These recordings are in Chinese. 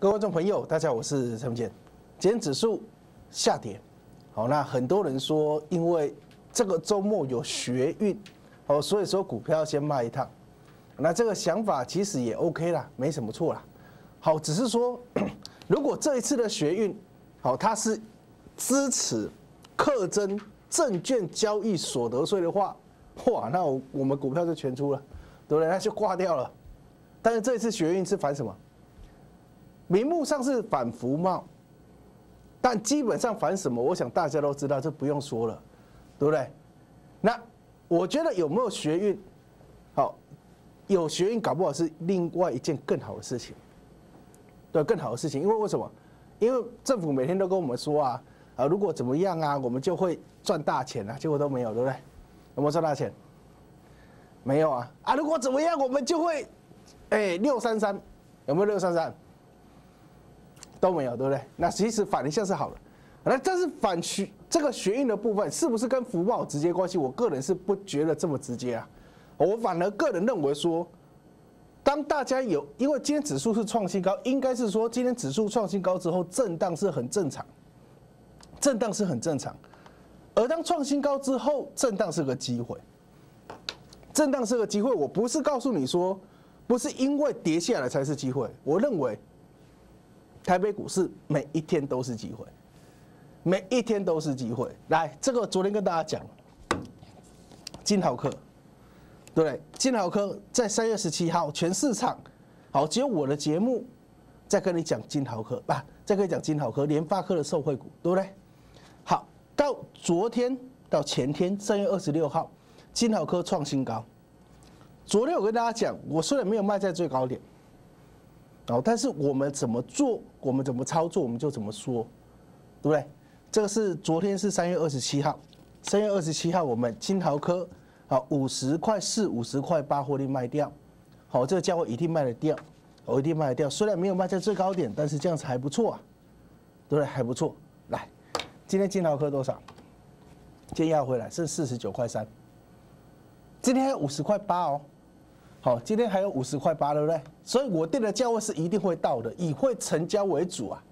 各位观众朋友，大家好，我是陈文健。今天指数下跌，好，那很多人说，因为这个周末有学运，哦，所以说股票先卖一趟。那这个想法其实也 OK 啦，没什么错啦。好，只是说，如果这一次的学运，好，它是支持课征证券交易所得税的话，哇，那我我们股票就全出了，对不对？那就挂掉了。但是这一次学运是反什么？名目上是反服贸，但基本上反什么？我想大家都知道，这不用说了，对不对？那我觉得有没有学运，好，有学运搞不好是另外一件更好的事情，对，更好的事情。因为为什么？因为政府每天都跟我们说啊，啊，如果怎么样啊，我们就会赚大钱啊，结果都没有，对不对？有没有赚大钱？没有啊，啊，如果怎么样，我们就会，哎，六三三，有没有六三三？都没有，对不对？那其实反一下是好的，那但是反学这个学运的部分是不是跟福报直接关系？我个人是不觉得这么直接啊。我反而个人认为说，当大家有因为今天指数是创新高，应该是说今天指数创新高之后震荡是很正常，震荡是很正常。而当创新高之后震荡是个机会，震荡是个机会。我不是告诉你说，不是因为跌下来才是机会。我认为。台北股市每一天都是机会，每一天都是机会。来，这个昨天跟大家讲，金豪科，对不对？金豪科在三月十七号，全市场好，只有我的节目在跟你讲金豪科，不，再跟你讲金豪科，联发科的受惠股，对不对？好，到昨天到前天，三月二十六号，金豪科创新高。昨天我跟大家讲，我虽然没有卖在最高点。哦，但是我们怎么做，我们怎么操作，我们就怎么说，对不对？这个是昨天是三月二十七号，三月二十七号我们金桃科好五十块四、五十块八获利卖掉，好，这个价位一定卖得掉，我一定卖得掉。虽然没有卖在最高点，但是这样子还不错啊，对不对？还不错。来，今天金桃科多少？今天要回来剩四十九块三，今天五十块八哦。好，今天还有五十块八，对不对？所以我定的价位是一定会到的，以会成交为主啊。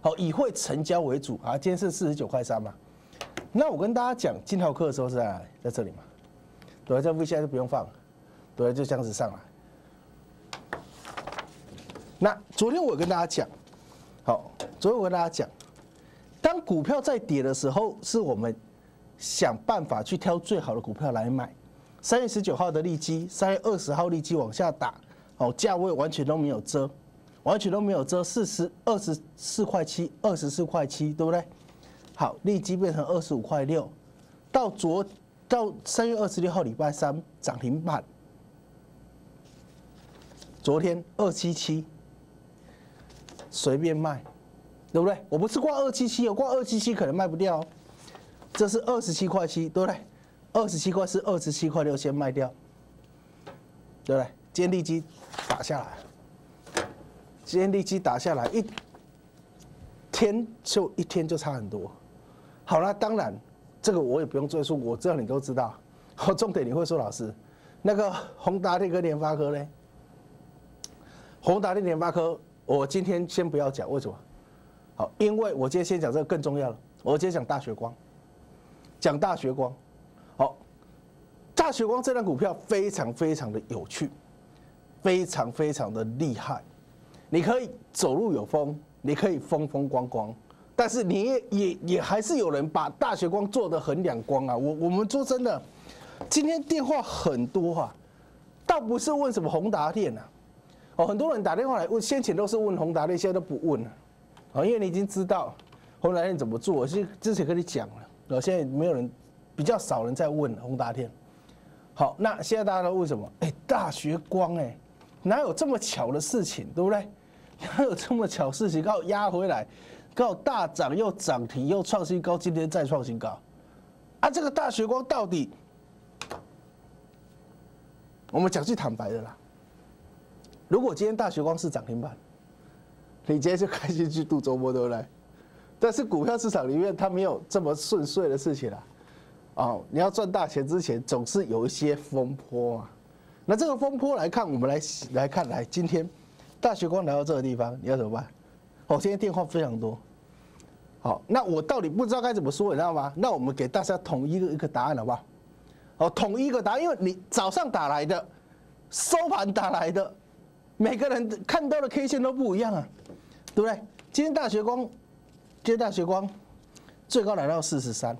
好，以会成交为主啊。今天是四十九块三嘛。那我跟大家讲金豪科的时候是在在这里嘛？对，这 V 现在就不用放，对，就这样子上来。那昨天我跟大家讲，好，昨天我跟大家讲，当股票在跌的时候，是我们想办法去挑最好的股票来买。三月十九号的利基，三月二十号利基往下打，哦，价位完全都没有遮，完全都没有遮，四十二十四块七，二十四块七，对不对？好，利基变成二十五块六，到昨到三月二十六号礼拜三涨停板，昨天二七七，随便卖，对不对？我不是挂二七七，我挂二七七可能卖不掉，哦这是二十七块七，对不对？二十七块是二十七块六，先卖掉，对不对？坚利基打下来，坚利基打下来一天就一天就差很多。好了，当然这个我也不用赘述，我知道你都知道。好，重点你会说老师，那个宏达电跟联发科呢？宏达电、联发科，我今天先不要讲，为什么？好，因为我今天先讲这个更重要了。我今天讲大学光，讲大学光。大学光这张股票非常非常的有趣，非常非常的厉害。你可以走路有风，你可以风风光光，但是你也也也还是有人把大学光做的很两光啊。我我们说真的，今天电话很多啊，倒不是问什么宏达电啊，哦，很多人打电话来问，先前都是问宏达电，现在都不问了，啊，因为你已经知道宏达电怎么做，我是之前跟你讲了，然后，现在没有人，比较少人在问宏达电。好，那现在大家都问什么？哎，大学光哎，哪有这么巧的事情，对不对？哪有这么巧事情？刚好压回来，刚好大涨又涨停又创新高，今天再创新高。啊，这个大学光到底，我们讲句坦白的啦，如果今天大学光是涨停板，你今天就开心去度周末，对不对？但是股票市场里面它没有这么顺遂的事情啦。哦，你要赚大钱之前，总是有一些风波啊。那这个风波来看，我们来来看，来今天大学光来到这个地方，你要怎么办？哦，今天电话非常多。好，那我到底不知道该怎么说，你知道吗？那我们给大家统一的一个答案好不好？哦，统一一个答案，因为你早上打来的，收盘打来的，每个人看到的 K 线都不一样啊，对不对？今天大学光，今天大学光最高来到四十三，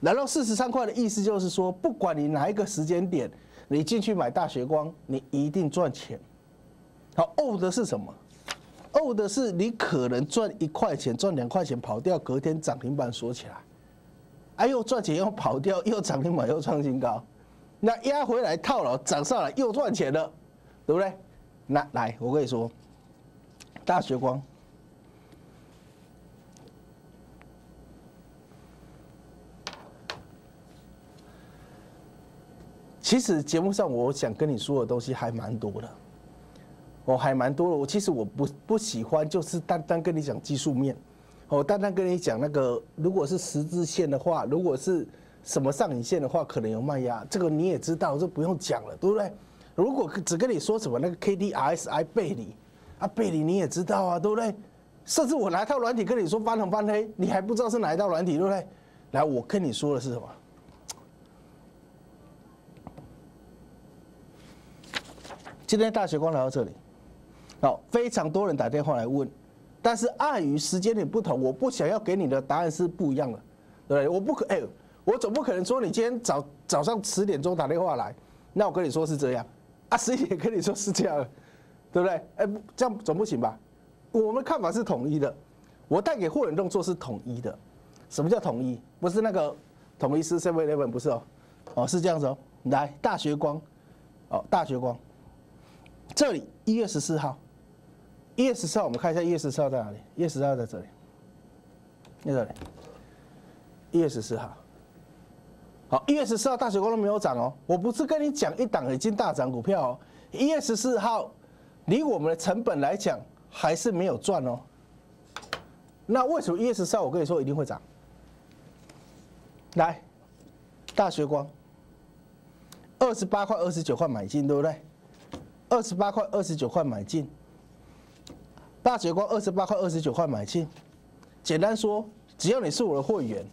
来到四十三块的意思就是说，不管你哪一个时间点，你进去买大学光，你一定赚钱。好，O 的是什么？O 的是你可能赚一块钱，赚两块钱跑掉，隔天涨停板锁起来。哎，又赚钱又跑掉，又涨停板又创新高，那压回来套牢涨上来又赚钱了，对不对？那来，我跟你说，大学光，其实节目上我想跟你说的东西还蛮多的，我还蛮多的。我其实我不不喜欢，就是单单跟你讲技术面。我单单跟你讲那个，如果是十字线的话，如果是什么上影线的话，可能有卖压，这个你也知道，这不用讲了，对不对？如果只跟你说什么那个 K D R S I 背离啊，背离你也知道啊，对不对？甚至我拿一套软体跟你说翻红翻黑，你还不知道是哪一套软体，对不对？来，我跟你说的是什么？今天大学光来到这里，好，非常多人打电话来问。但是碍于时间点不同，我不想要给你的答案是不一样的，对不对？我不可哎，我总不可能说你今天早早上十点钟打电话来，那我跟你说是这样，啊十一点跟你说是这样，对不对？哎，这样总不行吧？我们看法是统一的，我带给货人动作是统一的。什么叫统一？不是那个统一是 seven eleven 不是哦，哦是这样子哦。来，大学光，哦大学光，这里一月十四号。一月十四号，我们看一下一月十四号在哪里？一月十四号在这里，在这里。一月十四号，好，一月十四号大水光都没有涨哦。我不是跟你讲一档已经大涨股票哦。一月十四号，离我们的成本来讲还是没有赚哦。那为什么一月十四号我跟你说一定会涨？来，大学光，二十八块、二十九块买进，对不对？二十八块、二十九块买进。大雪光二十八块二十九块买进，简单说，只要你是我的会员，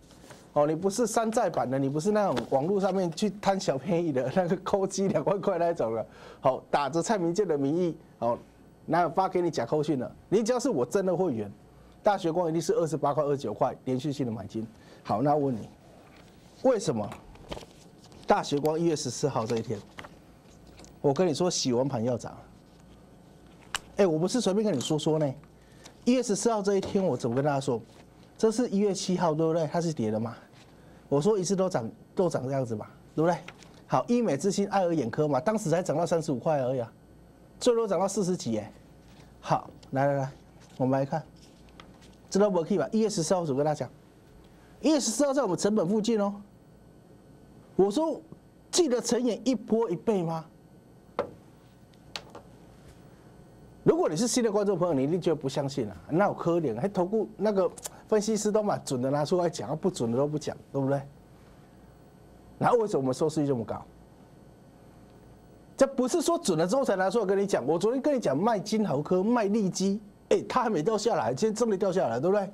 哦，你不是山寨版的，你不是那种网络上面去贪小便宜的那个扣机两万块那种的，好，打着蔡明健的名义，好，那发给你假扣讯了，你只要是我真的会员，大雪光一定是二十八块二十九块连续性的买进。好，那问你，为什么大雪光一月十四号这一天，我跟你说洗完盘要涨？哎，我不是随便跟你说说呢。一月十四号这一天，我怎么跟大家说？这是一月七号，对不对？它是跌的嘛？我说一次都涨，都涨这样子嘛，对不对？好，医美之星、爱尔眼科嘛，当时才涨到三十五块而已啊，最多涨到四十几哎。好，来来来，我们来看，知道不可以吧？一月十四号怎么跟大家讲？一月十四号在我们成本附近哦。我说记得成演一波一倍吗？如果你是新的观众朋友，你一定觉得不相信啊，那有可怜，还投顾那个分析师都把准的拿出来讲，不准的都不讲，对不对？然后为什么收视率这么高？这不是说准了之后才拿出来跟你讲。我昨天跟你讲卖金豪科、卖利基，哎，它还没掉下来，今天真的掉下来，对不对？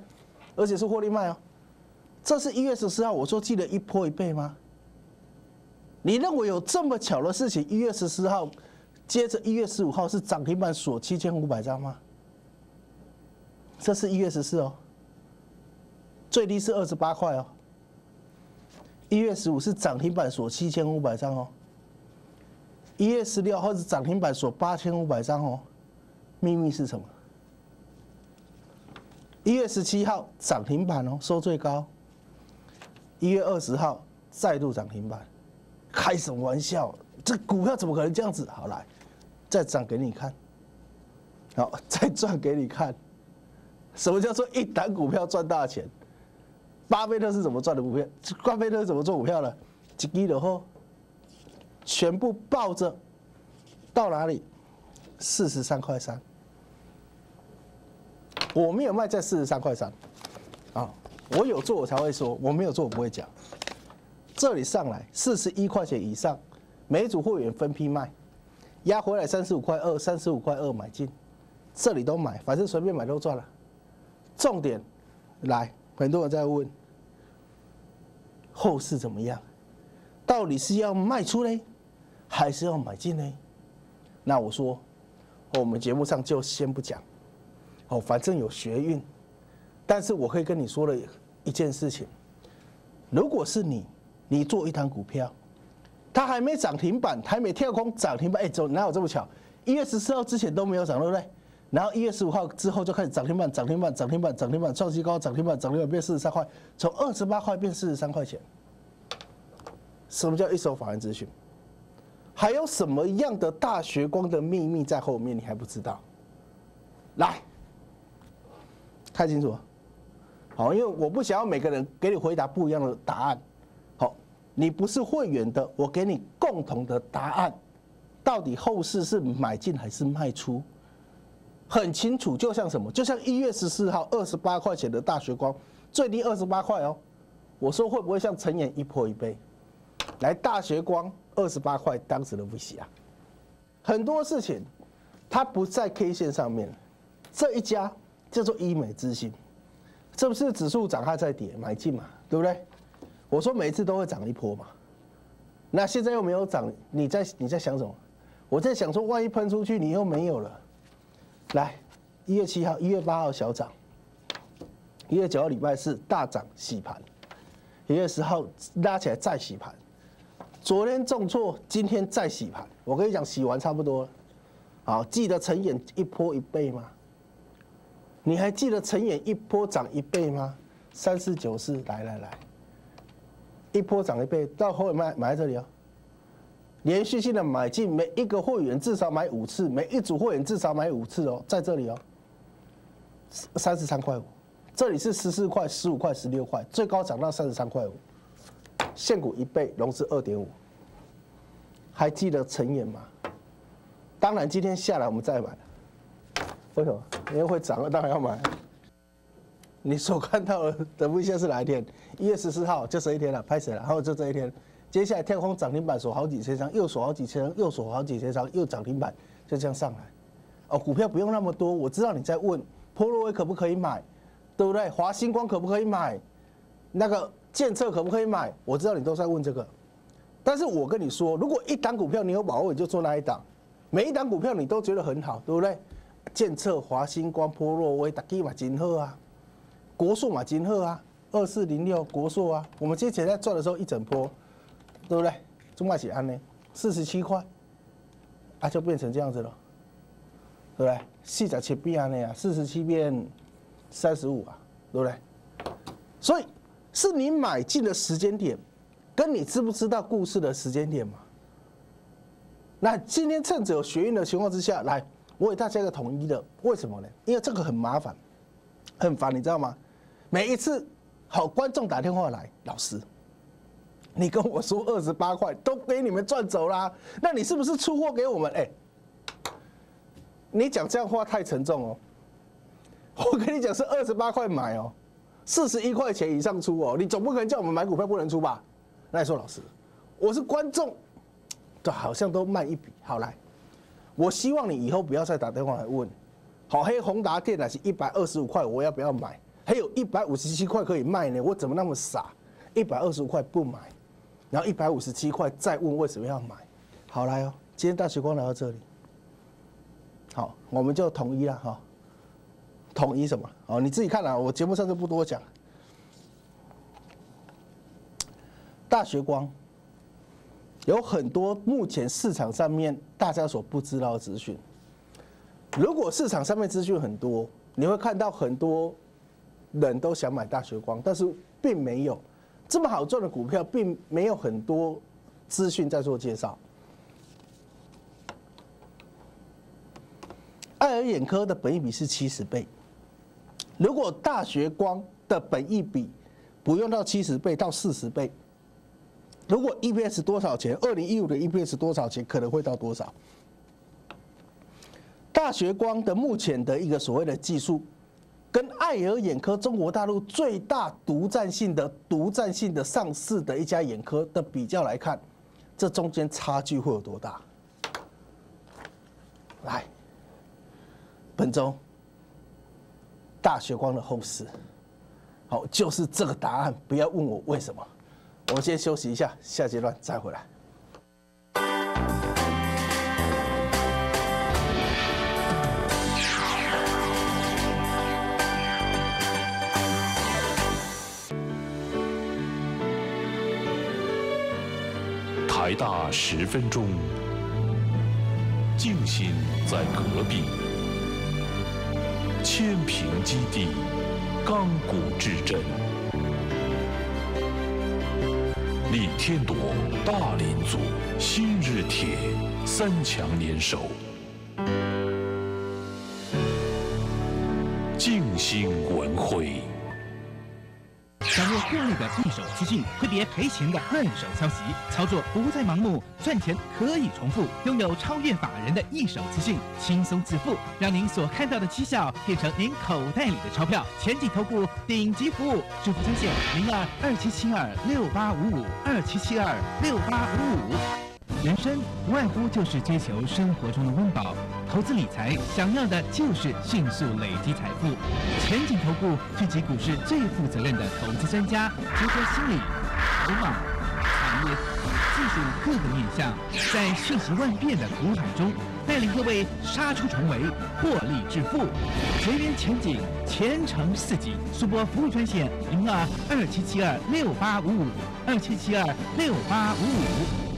而且是获利卖哦。这是一月十四号，我说记得一波一倍吗？你认为有这么巧的事情？一月十四号。接着一月十五号是涨停板锁七千五百张吗？这是一月十四哦，最低是二十八块哦。一月十五是涨停板锁七千五百张哦。一月十六号是涨停板锁八千五百张哦。秘密是什么？一月十七号涨停板哦，收最高。一月二十号再度涨停板，开什么玩笑？这股票怎么可能这样子？好来。再涨给你看，好，再赚给你看。什么叫做一档股票赚大钱？巴菲特是怎么赚的股票？巴菲特是怎么做股票的？几亿的后，全部抱着到哪里？四十三块三。我没有卖在四十三块三，啊，我有做我才会说，我没有做我不会讲。这里上来四十一块钱以上，每组会员分批卖。压回来三十五块二，三十五块二买进，这里都买，反正随便买都赚了。重点来，很多人在问后市怎么样？到底是要卖出呢，还是要买进呢？那我说，我们节目上就先不讲。哦，反正有学运，但是我可以跟你说了一件事情：如果是你，你做一单股票，它还没涨停板，还没跳空涨停板，哎，走哪有这么巧？一月十四号之前都没有涨，对不对？然后一月十五号之后就开始涨停板，涨停板，涨停板，涨停板，创新高，涨停板，涨停板变四十三块，从二十八块变四十三块钱。什么叫一手法人资讯？还有什么样的大学光的秘密在后面？你还不知道？来，看清楚。好，因为我不想要每个人给你回答不一样的答案。你不是会员的，我给你共同的答案。到底后市是买进还是卖出？很清楚，就像什么？就像一月十四号二十八块钱的大学光，最低二十八块哦。我说会不会像陈演一破一倍？来大学光二十八块，当时的不行啊，很多事情它不在 K 线上面。这一家叫做医美之星，这不是指数涨它在跌，买进嘛，对不对？我说每一次都会涨一波嘛，那现在又没有涨，你在你在想什么？我在想说，万一喷出去，你又没有了。来，一月七号、一月八号小涨，一月九号礼拜四大涨洗盘，一月十号拉起来再洗盘。昨天重挫，今天再洗盘。我跟你讲，洗完差不多了。好，记得成眼一波一倍吗？你还记得成眼一波涨一倍吗？三四九四，来来来，一波涨一倍，到后面买买在这里哦。连续性的买进，每一个会员至少买五次，每一组会员至少买五次哦，在这里哦，三十三块五，这里是十四块、十五块、十六块，最高涨到三十三块五。现股一倍，融资二点五，还记得陈岩吗？当然，今天下来我们再买。为什么？因为会涨了，当然要买。你所看到的，等一下是哪一天？一月十四号，就这一天了，拍死了，然后就这一天。接下来天空涨停板锁好几千张，又锁好几千张，又锁好几千张，又涨停板，就这样上来。哦，股票不用那么多，我知道你在问，波罗威可不可以买？对不对？华星光可不可以买？那个。建测可不可以买？我知道你都在问这个，但是我跟你说，如果一档股票你有把握，你就做那一档。每一档股票你都觉得很好，对不对？建测、华星光、波若威、达基马金鹤啊，国硕嘛金鹤啊，二四零六国硕啊，我们之前在赚的时候一整波，对不对？中外企安呢，四十七块，啊就变成这样子了，对不对？四十七变安呢啊，四十七变三十五啊，对不对？所以。是你买进的时间点，跟你知不知道故事的时间点嘛？那今天趁着有学运的情况之下，来，我给大家一个统一的，为什么呢？因为这个很麻烦，很烦，你知道吗？每一次好观众打电话来，老师，你跟我说二十八块都给你们赚走啦，那你是不是出货给我们？哎，你讲这样话太沉重哦。我跟你讲是二十八块买哦。四十一块钱以上出哦，你总不可能叫我们买股票不能出吧？那你说老师，我是观众，都好像都慢一笔。好来，我希望你以后不要再打电话来问。好黑宏达电缆是一百二十五块，我要不要买？还有一百五十七块可以卖呢，我怎么那么傻？一百二十五块不买，然后一百五十七块再问为什么要买？好来哦，今天大学光来到这里，好，我们就统一了哈。统一什么？哦，你自己看啊，我节目上就不多讲。大学光有很多目前市场上面大家所不知道的资讯。如果市场上面资讯很多，你会看到很多人都想买大学光，但是并没有这么好赚的股票，并没有很多资讯在做介绍。爱尔眼科的本益比是七十倍。如果大学光的本益比不用到七十倍到四十倍，如果 EPS 多少钱？二零一五的 EPS 多少钱？可能会到多少？大学光的目前的一个所谓的技术，跟爱尔眼科中国大陆最大独占性的独占性的上市的一家眼科的比较来看，这中间差距会有多大？来。本周大学光的后市，好，就是这个答案。不要问我为什么，我们先休息一下，下阶段再回来。台大十分钟，静心在隔壁。千平基地，钢骨至真。李天铎、大林组、新日铁三强联手，静心文汇。掌握获利的一手资讯，挥别赔钱的二手消息，操作不再盲目，赚钱可以重复。拥有超越法人的一手资讯，轻松致富，让您所看到的绩效变成您口袋里的钞票。前景投顾顶级服务，支付专线零二二七七二六八五五二七七二六八五五。人生不外乎就是追求生活中的温饱，投资理财想要的就是迅速累积财富。前景投顾聚集股市最负责任的投资专家，结合心理、筹码、产业、技术各个面向，在瞬息万变的股海中，带领各位杀出重围，获利致富。绝缘前景，前程似锦。速播服务专线零二二七七二六八五五二七七二六八五五。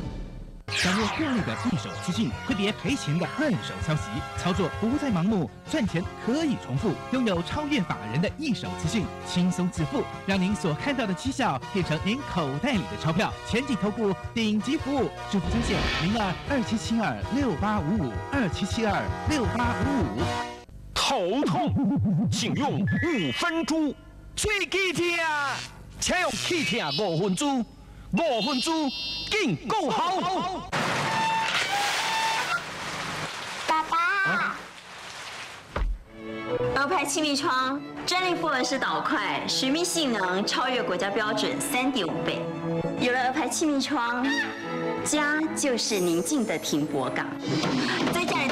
掌握获利的一手资讯，挥别赔钱的二手消息，操作不再盲目，赚钱可以重复。拥有超越法人的一手资讯，轻松致富，让您所看到的绩效变成您口袋里的钞票。前景投顾顶级服务，支付专线零二二七七二六八五五二七七二六八五五。头痛，请用五分猪。最气痛，请用气痛五分猪，五分猪。劲够好！爸爸，鹅牌气密窗专利复合式导块，水密性能超越国家标准三点五倍。有了鹅牌气密窗，家就是宁静的停泊港。在家里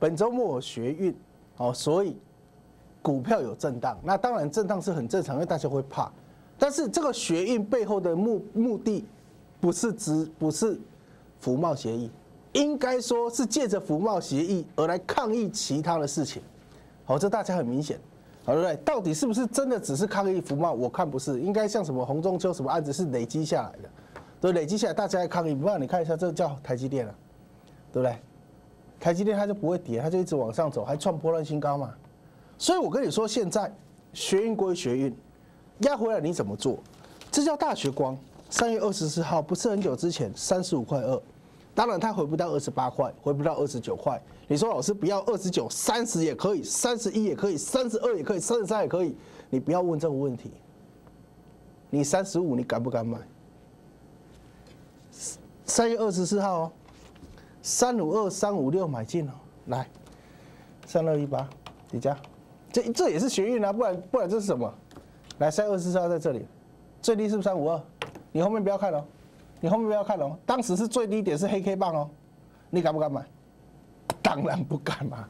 本周末学运，哦，所以股票有震荡。那当然震荡是很正常，因为大家会怕。但是这个学运背后的目目的，不是指不是服贸协议，应该说是借着服贸协议而来抗议其他的事情。好，这大家很明显，好对不对？到底是不是真的只是抗议服贸？我看不是，应该像什么红中秋什么案子是累积下来的，对，累积下来大家来抗议。不然你看一下，这叫台积电了，对不对？台积电它就不会跌，它就一直往上走，还创波段新高嘛。所以我跟你说，现在学运归学运，压回来你怎么做？这叫大学光。三月二十四号不是很久之前，三十五块二，当然它回不到二十八块，回不到二十九块。你说老师不要二十九，三十也可以，三十一也可以，三十二也可以，三十三也可以。你不要问这个问题。你三十五，你敢不敢买？三月二十四号哦。三五二三五六买进了，来，三二一八，底价，这这也是学运啊，不然不然这是什么？来，三二四三在这里，最低是不是三五二？你后面不要看哦，你后面不要看哦，当时是最低点是黑 K 棒哦，你敢不敢买？当然不敢嘛，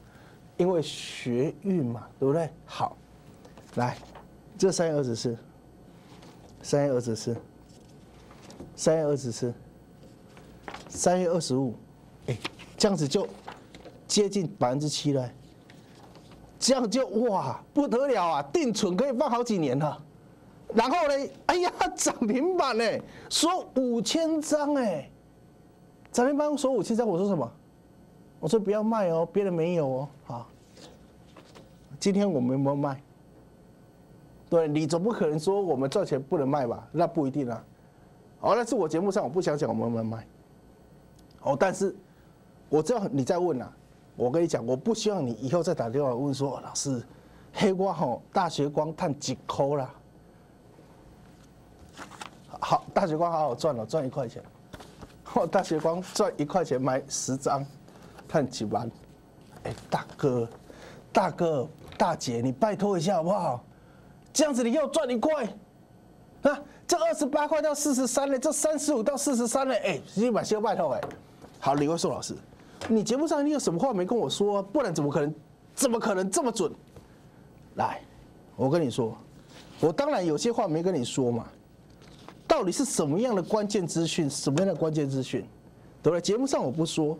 因为学运嘛，对不对？好，来，这三月二十四，三月二十四，三月二十四，三月二十五。这样子就接近百分之七了，这样就哇不得了啊！定存可以放好几年了。然后呢，哎呀，涨停板呢，说五千张哎，涨停板说五千张，我说什么？我说不要卖哦，别人没有哦，好。今天我们有没有卖？对你总不可能说我们赚钱不能卖吧？那不一定啊。哦，那是我节目上我不想讲我们有没有卖。哦，但是。我知道你在问啊，我跟你讲，我不希望你以后再打电话问说，老师，黑光吼，大学光探几扣啦？好，大学光好好赚了，赚一块钱。哦，大学光赚一块钱买十张，探几万？哎，大哥，大哥，大姐，你拜托一下好不好？这样子你又赚一块，啊，这二十八块到四十三呢，这三十五到四十三呢，哎，你把先拜托哎。好，李慧硕老师，你节目上你有什么话没跟我说？不然怎么可能？怎么可能这么准？来，我跟你说，我当然有些话没跟你说嘛。到底是什么样的关键资讯？什么样的关键资讯？对不对？节目上我不说，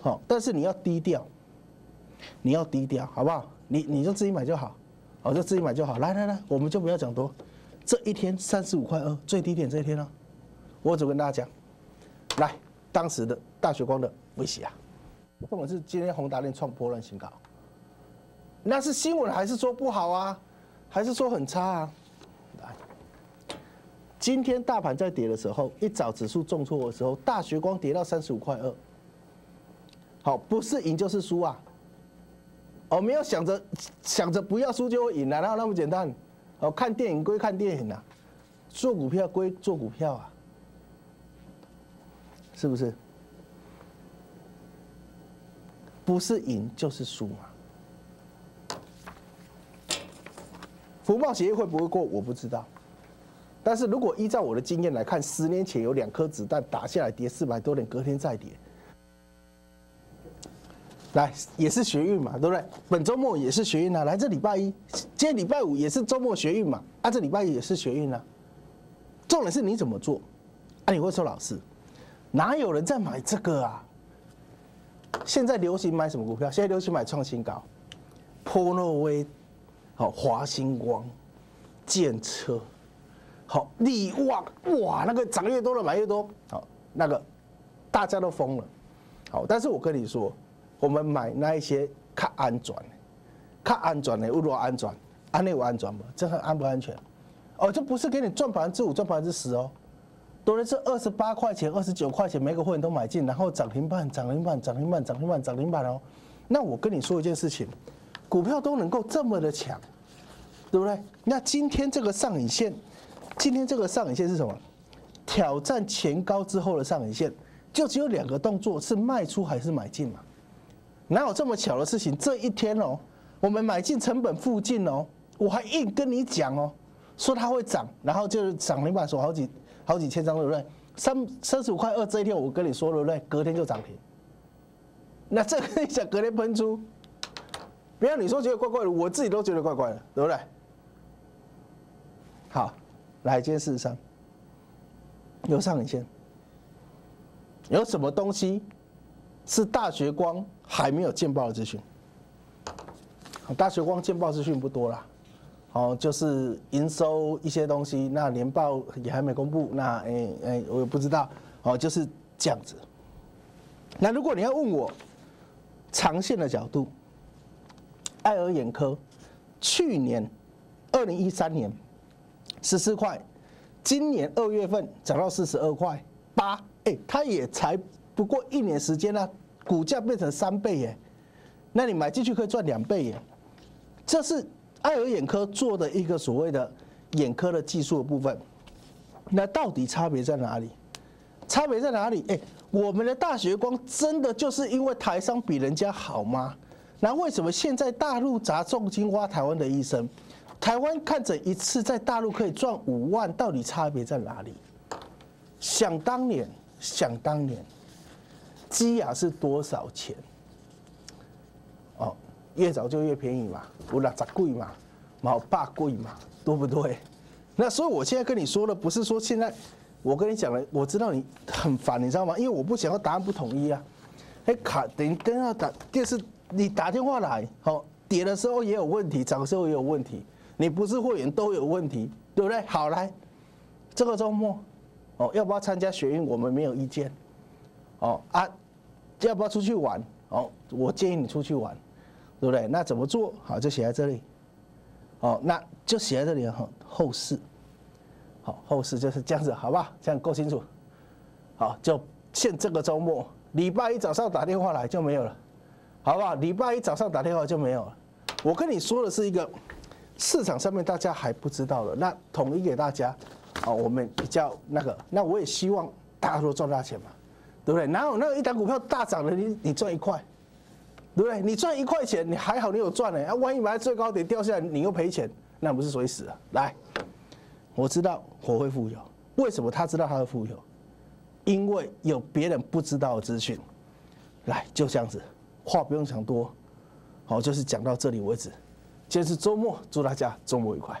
好，但是你要低调，你要低调，好不好？你你就自己买就好，好就自己买就好。来来来，我们就不要讲多。这一天三十五块二最低点这一天呢，我只跟大家讲，来，当时的大学光的威胁啊，不管是今天宏达电创波段新高，那是新闻还是说不好啊？还是说很差啊？今天大盘在跌的时候，一早指数重挫的时候，大学光跌到三十五块二。好，不是赢就是输啊！哦，没有想着想着不要输就会赢啊，哪有那么简单？哦，看电影归看电影啊，做股票归做股票啊，是不是？不是赢就是输嘛。福报协议会不会过？我不知道。但是如果依照我的经验来看，十年前有两颗子弹打下来跌四百多点，隔天再跌，来也是学运嘛，对不对？本周末也是学运啊，来这礼拜一，今天礼拜五也是周末学运嘛，啊这礼拜一也是学运啊。重点是你怎么做？啊你会说老师，哪有人在买这个啊？现在流行买什么股票？现在流行买创新高，波诺威，好华星光，建车。好，利旺哇，那个涨越多了买越多，好，那个大家都疯了，好，但是我跟你说，我们买那一些看安全，看安全的，如果安全，安内有安全吗？这很安不安全？哦，这不是给你赚百分之五、赚百分之十哦，都是二十八块钱、二十九块钱，每个会员都买进，然后涨停板、涨停板、涨停板、涨停板、涨停板哦。那我跟你说一件事情，股票都能够这么的强，对不对？那今天这个上影线。今天这个上影线是什么？挑战前高之后的上影线，就只有两个动作，是卖出还是买进嘛？哪有这么巧的事情？这一天哦，我们买进成本附近哦，我还硬跟你讲哦，说它会涨，然后就是涨停板，说好几好几千张，对不对？三三十五块二这一天，我跟你说了，对不对？隔天就涨停。那这个你想隔天喷出，不要你说觉得怪怪的，我自己都觉得怪怪的，对不对？好。来，今天事实上有上影线，有什么东西是大学光还没有见报的资讯？大学光见报资讯不多啦，哦，就是营收一些东西，那年报也还没公布，那哎哎，我也不知道，哦，就是这样子。那如果你要问我长线的角度，爱尔眼科去年二零一三年。十四块，今年二月份涨到四十二块八，哎，它也才不过一年时间呢，股价变成三倍耶，那你买进去可以赚两倍耶，这是爱尔眼科做的一个所谓的眼科的技术的部分，那到底差别在哪里？差别在哪里？哎，我们的大学光真的就是因为台商比人家好吗？那为什么现在大陆砸重金挖台湾的医生？台湾看诊一次在大陆可以赚五万，到底差别在哪里？想当年，想当年，基亚是多少钱？越早就越便宜嘛，不那咋贵嘛，毛霸贵嘛，对不对？那所以我现在跟你说的不是说现在，我跟你讲了，我知道你很烦，你知道吗？因为我不想要答案不统一啊。哎，卡等于跟他打电视，你打电话来，好，点的时候也有问题，涨的时候也有问题。你不是会员都有问题，对不对？好来，这个周末，哦，要不要参加学运？我们没有意见。哦啊，要不要出去玩？哦，我建议你出去玩，对不对？那怎么做好？就写在这里。哦，那就写在这里哈。后事，好，后事就是这样子，好不好？这样够清楚。好，就限这个周末，礼拜一早上打电话来就没有了，好不好？礼拜一早上打电话就没有了。我跟你说的是一个。市场上面大家还不知道的，那统一给大家，哦，我们比较那个，那我也希望大家都赚大钱嘛，对不对？哪有那一档股票大涨了，你你赚一块，对不对？你赚一块钱，你还好，你有赚呢。啊，万一买最高点掉下来，你又赔钱，那不是属于死啊？来，我知道我会富有，为什么他知道他会富有？因为有别人不知道的资讯。来，就这样子，话不用讲多，好，就是讲到这里为止。今天是周末，祝大家周末愉快。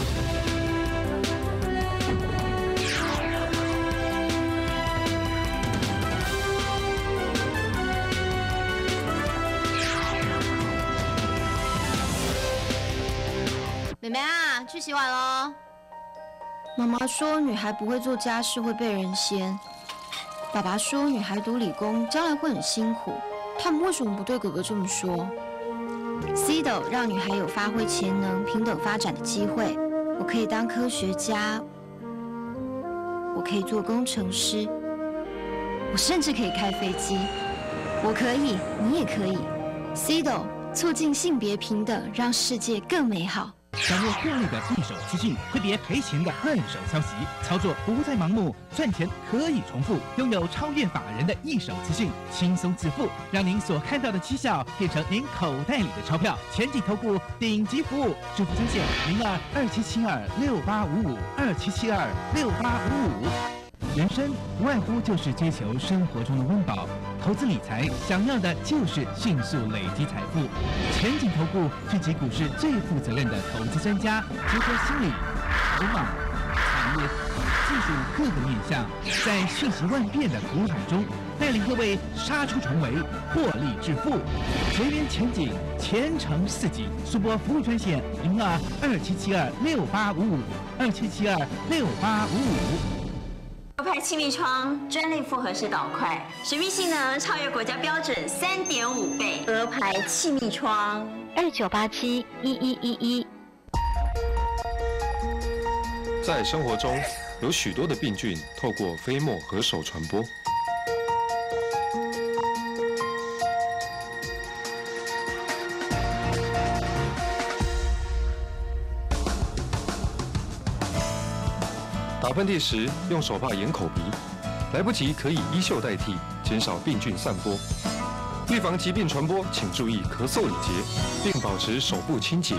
洗碗喽。妈妈说女孩不会做家事会被人嫌，爸爸说女孩读理工将来会很辛苦。他们为什么不对哥哥这么说？CDO 让女孩有发挥潜能、平等发展的机会。我可以当科学家，我可以做工程师，我甚至可以开飞机。我可以，你也可以。CDO 促进性别平等，让世界更美好。掌握获利的一手资讯，挥别赔钱的二手消息，操作不再盲目，赚钱可以重复，拥有超越法人的一手资讯，轻松致富，让您所看到的绩效变成您口袋里的钞票。前景投顾顶级服务，支付专线零二二七七二六八五五二七七二六八五五。人生无外乎就是追求生活中的温饱，投资理财想要的就是迅速累积财富。前景投顾聚集股市最负责任的投资专家，结合心理、筹码、产业、技术各个面向，在瞬息万变的股海中，带领各位杀出重围，获利致富。全员前景，前程似锦。速播服务专线零二二七七二六八五五二七七二六八五五。鹅牌气密窗专利复合式导块，水密性能超越国家标准三点五倍。鹅牌气密窗二九八七一一一一。在生活中，有许多的病菌透过飞沫和手传播。打喷嚏时用手帕掩口鼻，来不及可以衣袖代替，减少病菌散播。预防疾病传播，请注意咳嗽礼节，并保持手部清洁。